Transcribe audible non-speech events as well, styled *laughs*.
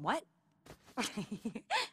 What? *laughs* *laughs*